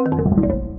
Thank you.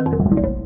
you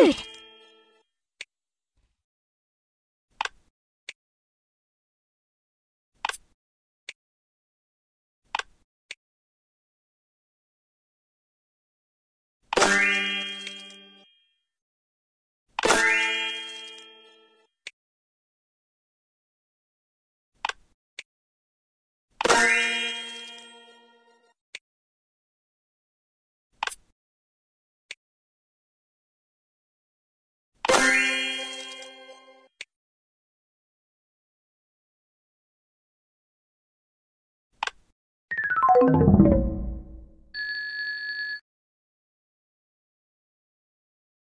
food!